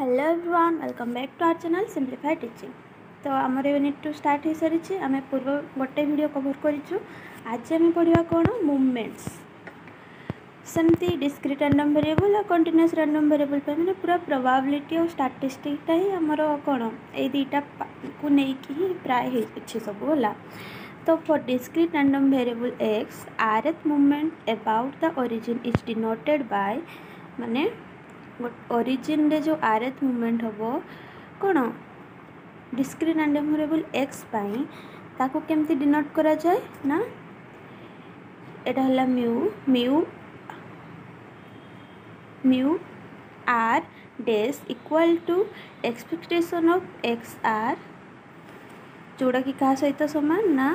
hello everyone welcome back to our channel Simplify Teaching ତ ଆମର unit two start ହୋଇସାରିଛି ଆମେ ପୂର୍ବ ଗୋଟେ ଭିଡ଼ିଓ କଭର୍ କରିଛୁ ଆଜି ଆମେ ପଢ଼ିବା କ'ଣ ମୁଭମେଣ୍ଟସ୍ ସେମିତି ଡିସ୍କ୍ରିଟ୍ ରାଣ୍ଡମ୍ ଭେରିଏବଲ୍ ଆଉ କଣ୍ଟିନ୍ୟୁସ୍ ରାଣ୍ଡମ୍ ଭେରିଏବଲ୍ ପାଇଁ ମାନେ ପୁରା ପ୍ରୋବାବିଲିଟି ଆଉ ଷ୍ଟାଟିଷ୍ଟିକ୍ଟା ହିଁ ଆମର କ'ଣ ଏଇ ଦୁଇଟାକୁ ନେଇକି ହିଁ ପ୍ରାୟ ହେଇଛି ସବୁ ହେଲା So for discrete random variable x, rth movement about the origin is denoted by মানে ଓରିଜିନ୍ରେ ଯେଉଁ ଆର୍ଏଥ୍ ମୁଭମେଣ୍ଟ ହେବ କ'ଣ ଡିସ୍କ୍ରିଟ୍ ଆଣ୍ଡ ମେମୋରେବୁଲ୍ ଏକ୍ସ ପାଇଁ ତାକୁ କେମିତି ଡିନୋଟ୍ କରାଯାଏ ନା ଏଇଟା ହେଲା mu mu mu r dash equal to expectation of x r ଯେଉଁଟାକି କାହା ସହିତ ସମାନ ନା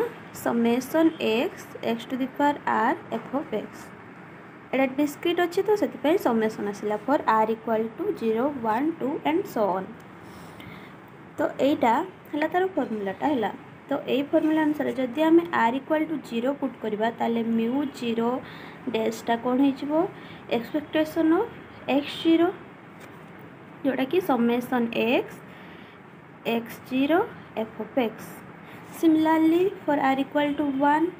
summation x x to the power r f of x Etah discrete अच्छे तो से समेसन आसला for r equal to zero one two and so on तो यहाँ है तार फर्मुलाटा है तो ये फर्मुला अनुसार जदि आम r equal to zero put करवा तेल म्यू जीरो डेस्टा कौन हो एक्सपेक्टेसन एक्स जीरो जोटा कि summation X X zero F of X similarly for R equal to one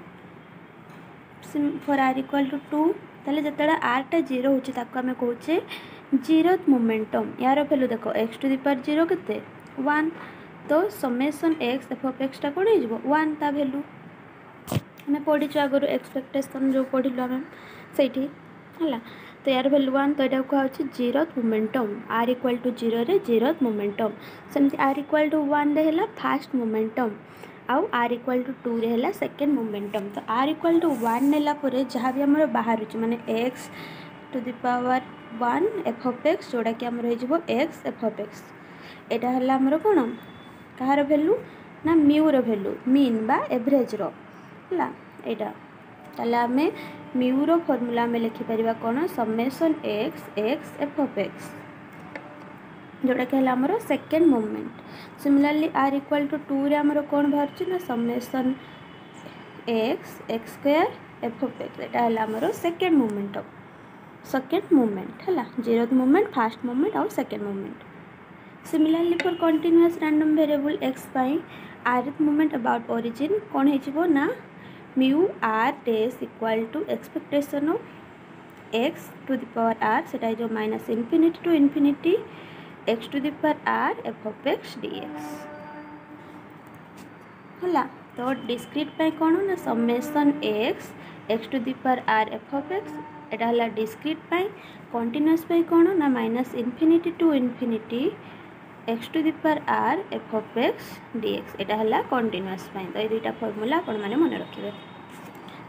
for R equal to two ତାହେଲେ ଯେତେବେଳେ ଆର୍ଟା ଜିରୋ ହେଉଛି ତାକୁ ଆମେ କହୁଛେ ଜିରୋ ମୋମେଣ୍ଟମ୍ ଏହାର ଭ୍ୟାଲୁ ଦେଖ x to the power zero କେତେ ୱାନ୍ ତ ସମେସନ୍ ଏକ୍ସ ଏଫ୍ ଅଫ୍ ଏକ୍ସଟା କ'ଣ ହେଇଯିବ ୱାନ୍ ତା ଭ୍ୟାଲୁ ଆମେ ପଢ଼ିଛୁ ଆଗରୁ ଏକ୍ସପେକ୍ଟେସନ୍ ଯେଉଁ ପଢ଼ିଲୁ ଆମେ ସେଇଠି ହେଲା ତ ଏହାର ଭ୍ୟାଲୁ ୱାନ୍ ତ ଏଇଟାକୁ କୁହାହେଉଛି zeroth moment r equal to ଜିରୋରେ zeroth momentum ସେମିତି ଆର୍ ଇକ୍ୱାଲ୍ ଟୁ ୱାନ୍ରେ ହେଲା ଫାଷ୍ଟ ମୋମେଣ୍ଟମ୍ ଆଉ ଆର୍ ଇକ୍ୱାଲ୍ ଟୁ ଟୁରେ ହେଲା ସେକେଣ୍ଡ ମୋମେଣ୍ଟମ୍ ତ ଆର୍ ଇକ୍ୱାଲ୍ ଟୁ ୱାନ୍ ନେଲା ପରେ ଯାହା ବି ଆମର ବାହାରୁଛି ମାନେ x to the power one f of x ଯେଉଁଟାକି ଆମର ହେଇଯିବ ଏକ୍ସ ଏଫ୍ ଅଫ୍ ଏକ୍ସ ଏଇଟା ହେଲା ଆମର କ'ଣ କାହାର ଭ୍ୟାଲୁ ନା ମ୍ୟୁର ଭ୍ୟାଲୁ ମିନ୍ ବା ଏଭରେଜ୍ର ହେଲା ଏଇଟା ତାହେଲେ ଆମେ ମ୍ୟୁର ଫର୍ମୁଲା ଆମେ ଲେଖିପାରିବା କ'ଣ summation x x f of x ଯେଉଁଟାକି ହେଲା ଆମର second movement similarly r equal to ଟୁରେ ଆମର କ'ଣ ବାହାରୁଛି ନା summation x x square f of x ଏଇଟା ହେଲା ଆମର second movement of second movement ହେଲା ଜିରୋଥ ମୁଭମେଣ୍ଟ ଫାଷ୍ଟ ମୁଭମେଣ୍ଟ ଆଉ second movement similarly for continuous random variable x ପାଇଁ ଆର୍ଥ ମୁଭମେଣ୍ଟ ଆବାଉଟ୍ ଅରିଜିନ୍ କ'ଣ ହେଇଯିବ ନା mu r dash equal to expectation of x to the power r ସେଟା ହେଇଯିବ minus infinity to infinity x to the power r f of x dx ହେଲା ତ discrete ପାଇଁ କ'ଣ ନା summation x x to the power r f of x ଏଇଟା ହେଲା discrete ପାଇଁ କଣ୍ଟିନ୍ୟୁସ୍ ପାଇଁ କ'ଣ ନା minus infinity to infinity x to the power r f of x dx ଏଇଟା ହେଲା କଣ୍ଟିନ୍ୟୁସ୍ ପାଇଁ ତ ଏଇ ଦୁଇଟା ଫର୍ମୁଲା ଆପଣମାନେ ମନେ ରଖିବେ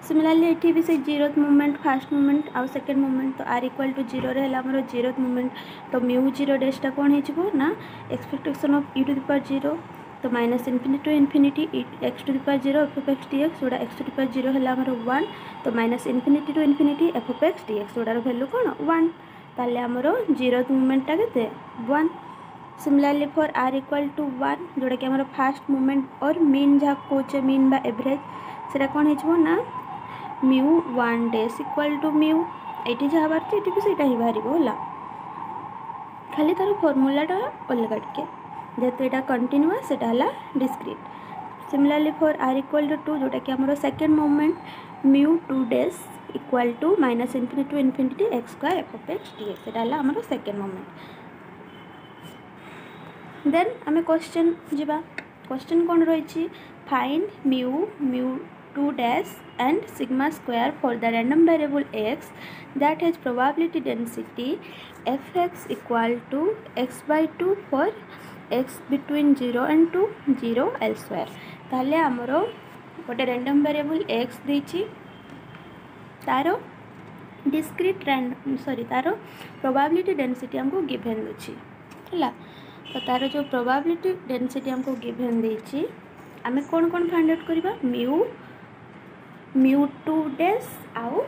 सिमिलरली एटी भी से जीरोथ मुमेंट फास्ट मुमेंट आउ सेकेंड मुमेंट तो आर इक्वाल टू जीरो रहा जीरोथ मुवमेंट तो म्यू जीरो डेस्टा कौन ना expectation of e to the power zero तो minus infinite to infinite x to the power zero f f x d x x to the power zero है one तो minus infinite to infinite f f x dx x value कौन one ताले आमर zeroth मुवमेंटा के one similarly for r equal to one जोटा कि fast moment और मीन जहाँ कौचे मीन बा एवरेज সেটা कौन हो mu one dash equal to mu ଏଠି ଯାହା ବାହାରୁଛି ଏଠି ବି ସେଇଟା ହିଁ ବାହାରିବ ହେଲା ଖାଲି ତା'ର ଫର୍ମୁଲାଟା ଅଲଗା ଟିକେ ଯେହେତୁ ଏଇଟା କଣ୍ଟିନ୍ୟୁଆସ୍ ସେଇଟା ହେଲା discrete similarly for r equal to two ଯେଉଁଟାକି ଆମର second movement mu two dash equal to minus infinity to infinity x square f of x d ସେଇଟା ହେଲା ଆମର ସେକେଣ୍ଡ ମୁଭମେଣ୍ଟ ଦେନ୍ ଆମେ କ୍ୱେଶ୍ଚନ୍ ଯିବା କ୍ୱେଶ୍ଚନ୍ କ'ଣ ରହିଛି fine mu mu 2 dash and sigma square for the random variable x that has probability density fx equal to x by 2 for x between 0 and 2 0 elsewhere তাহলে আমার গোটে random variable x দিয়েছি তার discrete র্যান্ড sorry তার probability density আমাকে given দিয়েছি হল তো তার যে প্রবাবিলিটি ডেনসিটি আমাকে গিভেন দিয়েছি আমি কোণ কোণ ফাইন্ড আউট করা মিউ ମ୍ୟୁ ଟୁ ଡେସ୍ ଆଉ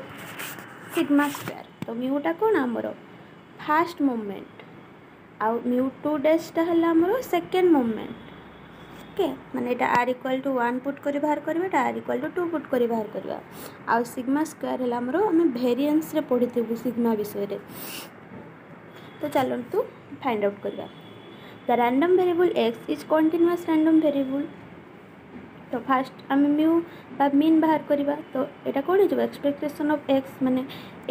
ସିଗ୍ମା ସ୍କୋୟାର୍ ତ ମ୍ୟୁଟା କ'ଣ ଆମର ଫାଷ୍ଟ ମୁଭମେଣ୍ଟ ଆଉ ମ୍ୟୁ ଟୁ ଡେସ୍ଟା ହେଲା ଆମର ସେକେଣ୍ଡ ମୁଭମେଣ୍ଟ ଓକେ ମାନେ ଏଇଟା r equal to one put କରି ବାହାର କରିବା ଏଇଟା r equal to two put କରି ବାହାର କରିବା ଆଉ ସିଗ୍ମା ସ୍କୋୟାର୍ ହେଲା ଆମର ଆମେ ଭେରିଏନ୍ସରେ ପଢ଼ିଥିବୁ ସିଗ୍ମା ବିଷୟରେ ତ ଚାଲନ୍ତୁ ଫାଇଣ୍ଡ ଆଉଟ୍ କରିବା the random variable X is continuous random variable তো ফার্স্ট আমি মিউ বা মিନ୍ ବାହାର କରିବା ତ ଏଇଟା କ'ଣ ହେଇଯିବ ଏକ୍ସପେକ୍ଟେସନ୍ ଅଫ୍ ଏକ୍ସ ମାନେ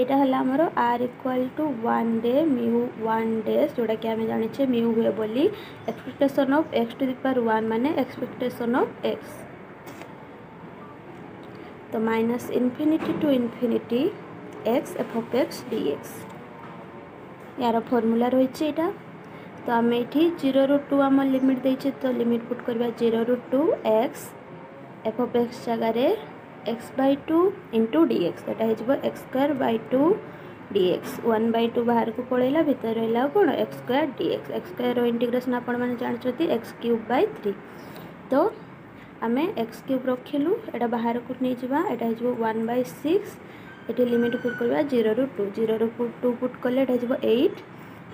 ଏଇଟା ହେଲା ଆମର ଆର୍ ଇକ୍ୱାଲ୍ ଟୁ ୱାନ୍ ଡେ ମିଉ ୱାନ୍ ଡେଜ୍ ଯେଉଁଟାକି ଆମେ ଜାଣିଛେ ମିଉ ହୁଏ ବୋଲି expectation of x to the power one ମାନେ ଏକ୍ସପେକ୍ଟେସନ୍ ଅଫ୍ ଏକ୍ସ ତ minus infinity to infinity x f of x dx year formula রয়েছে এটা তো আমি এটি জিরো রু টু আমার লিমিট দিয়েছি তো লিমিট পুট করবা zero to two X F of X जगार X by two into DX यहाँ X square by two DX one by two बाहर को पलैला भितर रहा कौन X square DX X square integration आपण एक्स क्यूब बै थ्री तो आम एक्स क्यूब रखिलु यहाँ बाहर को नहीं जावा यहाँ बै सिक्स ये लिमिट पुट करवा जीरो रु टू जीरो रु टू पुट कले एट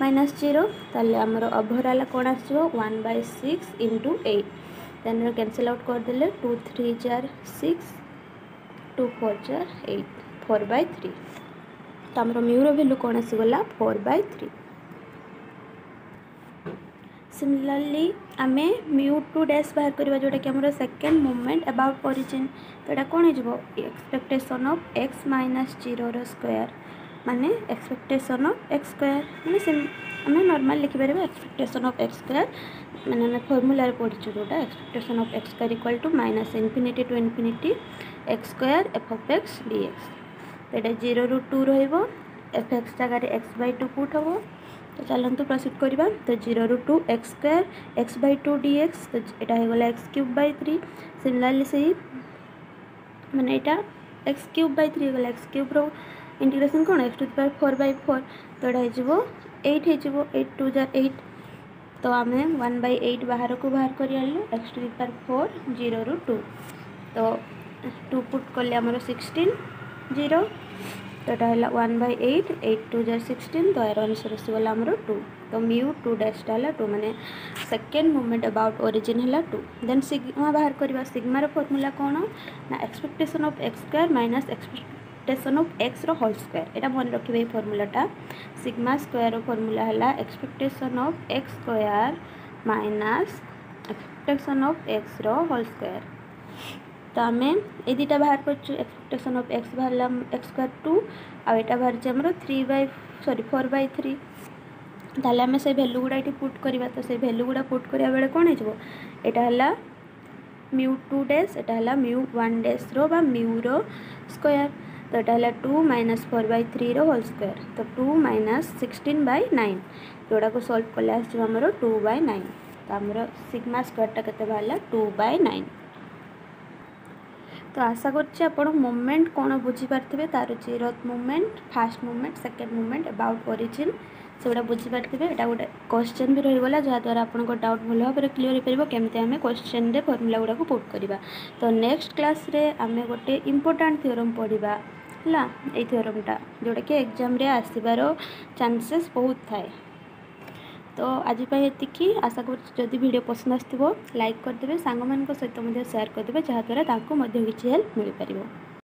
माइनास जीरो तामर ओभरअल कौन आसान by six into eight then cancel out करदे टू थ्री जार सिक्स टू फोर जार एट फोर बै थ्री तो आम म्यूर भैल्यू कौन आसगला फोर बै थ्री सिमिलरली आम म्यू टू डैश बाहर करवा जोटा कि आम सेकेंड मुवमेंट अबाउट ओरिजिन तो यहाँ कौन हो expectation of x minus zero square मानने एक्सपेक्टेसन अफ एक्स स्क्वयर मैंने आम नर्माल लिखिपर एक्सपेक्टेसन अफ एक्स स्क् মানে ফর্মুলার পড়িছো যেটা expectation of x square equal to minus infinity to infinity x square f of x dx এটা জিরো রু টু রহব এফ এক্স জায়গায় এক্স বাই টু পুট হব তো চলতু প্রসিড করা তো জিরো রু two x square x by two dx তো এটা হয়ে গলা X cube by three similarly সেই মানে এটা এক্স কিউব বাই থ্রি হয়ে গলা এক্স কিউব্র ইন্টিগ্রেসন কোণ x to the power four by four তো এটা হয়ে এইট হয়ে এইট টু जार এইট तो आम वन बै एट बाहर को तो तो तो बाहर कर x to the power four zero रु टू तो टू पुट कले आम सिक्सटीन जीरो तो यहाँ one by eight eight two जै सिक्सटीन तो यार आंसर गला आम टू तो म्यू टू डैशा है टू मैंने सेकेंड मुमेंट अबाउट ओरिजिन है टू देन सिग्मा बाहर करवा सिग्मार फर्मूला कौन ना expectation of x square minus expect expectation of एक्सर whole square यहाँ मन रखे फर्मूलाटा सिग्मा स्क्वयर फर्मूला है expectation of x square minus expectation of x whole square तो आम ये दुटा बाहर कर एक्सपेक्टेसन अफ एक्स बाहर एक्स स्क्वयर टू आटा बाहर आमर थ्री बै सरी फोर बै थ्री ତାହେଲେ ଆମେ ସେ ଭ୍ୟାଲୁ ଗୁଡ଼ା ଏଠି ପୁଟ୍ କରିବା ତ ସେ ଭ୍ୟାଲୁ ଗୁଡ଼ା ପୁଟ୍ କରିବା ବେଳେ କ'ଣ ହେଇଯିବ ଏଇଟା ହେଲା ମ୍ୟୁ ଟୁ ଡ୍ୟାସ୍ ଏଇଟା ହେଲା ମ୍ୟୁ ୱାନ୍ ଡ୍ୟାସ୍ର তো এটা ହେଲା ଟୁ ମାଇନସ୍ ଫୋର୍ ବାଇ ଥ୍ରୀର ହୋଲ୍ ସ୍କୋୟାର୍ ତ two minus sixteen by nine ଯେଉଁଟାକୁ ସଲ୍ଭ କଲେ ଆସିଯିବ ଆମର ଟୁ ବାଇ ନାଇନ୍ ତ ଆମର ସିଗ୍ମା ସ୍କୋୟାର୍ଟା କେତେ ବାହାରିଲା ଟୁ ବାଇ ନାଇନ୍ তো আশা করছি আপনার মুভমেন্ট কোণ বুঝিপারে তার zeroth movement first movement second movement about origin সেগুলো বুঝিপারে এটা গোটে কোশ্চেন বি রহগলা যাদ্বারা আপনার ডাউট ভাল ভাবে ক্লিয়ার হয়ে কমিটি আমি কোশ্চেন্রে ফর্মুলা গুড়া পুট করা তো নেক্সট ক্লাসে আমি গোটে ইম্পর্টাট থিওরম পড়া ହେଲା ଏଇ ଥିଓରମ୍ଟା ଯେଉଁଟାକି ଏକ୍ଜାମ୍ରେ ଆସିବାର ଚାନ୍ସେସ୍ ବହୁତ ଥାଏ ତ ଆଜି ପାଇଁ ଏତିକି ଆଶା କରୁଛି ଯଦି ଭିଡ଼ିଓ ପସନ୍ଦ ଆସିଥିବ ଲାଇକ୍ କରିଦେବେ ସାଙ୍ଗମାନଙ୍କ ସହିତ ମଧ୍ୟ ସେୟାର କରିଦେବେ ଯାହାଦ୍ୱାରା ତାଙ୍କୁ ମଧ୍ୟ କିଛି ହେଲ୍ପ ମିଳିପାରିବ